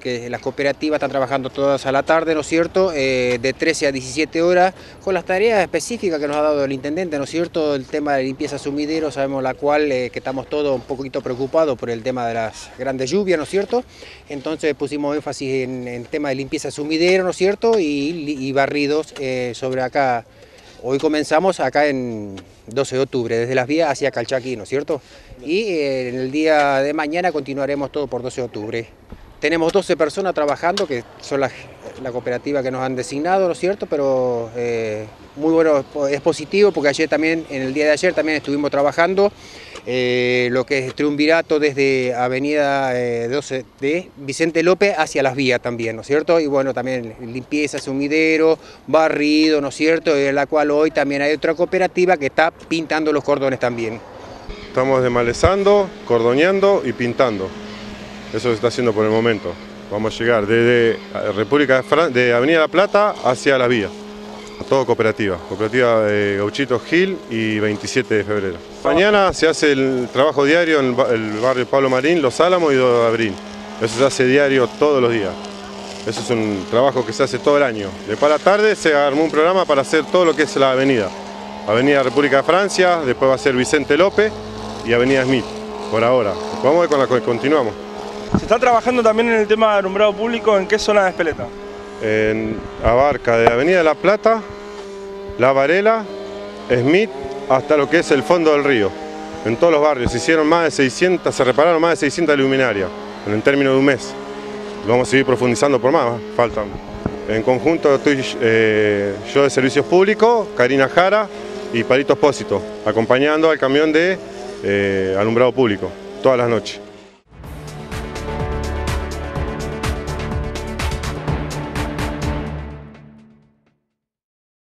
que las cooperativas están trabajando todas a la tarde, ¿no es cierto?, eh, de 13 a 17 horas, con las tareas específicas que nos ha dado el intendente, ¿no es cierto?, el tema de limpieza sumidero, sabemos la cual eh, que estamos todos un poquito preocupados por el tema de las grandes lluvias, ¿no es cierto?, entonces pusimos énfasis en el tema de limpieza sumidero, ¿no es cierto?, y, barridos eh, sobre acá. Hoy comenzamos acá en 12 de octubre, desde las vías hacia Calchaquí, ¿no es cierto? Y en el día de mañana continuaremos todo por 12 de octubre. Tenemos 12 personas trabajando, que son la, cooperativa que nos han designado, ¿no es cierto? Pero eh, muy bueno, es positivo porque ayer también, en el día de ayer también estuvimos trabajando eh, lo que es triunvirato desde Avenida 12 eh, de Vicente López hacia las vías también, ¿no es cierto? Y bueno, también limpieza, sumidero, barrido, ¿no es cierto? En la cual hoy también hay otra cooperativa que está pintando los cordones también. Estamos desmalezando, cordoneando y pintando. Eso se está haciendo por el momento. Vamos a llegar desde República de Avenida La Plata hacia las vías. Todo cooperativa, cooperativa de Gauchito Gil y 27 de febrero. Mañana se hace el trabajo diario en el barrio Pablo Marín, Los Álamos y de Abril. Eso se hace diario todos los días. Eso es un trabajo que se hace todo el año. Después a la tarde se armó un programa para hacer todo lo que es la avenida. Avenida República de Francia, después va a ser Vicente López y Avenida Smith, por ahora. Vamos a ver con la que continuamos. ¿Se está trabajando también en el tema de alumbrado público? ¿En qué zona de Espeleta? Abarca, de Avenida La Plata, La Varela, Smith, hasta lo que es el fondo del río. En todos los barrios se hicieron más de 600, se repararon más de 600 luminarias en el término de un mes. Vamos a seguir profundizando por más, faltan. En conjunto estoy eh, yo de Servicios Públicos, Karina Jara y Palito Espósito, acompañando al camión de eh, alumbrado público todas las noches.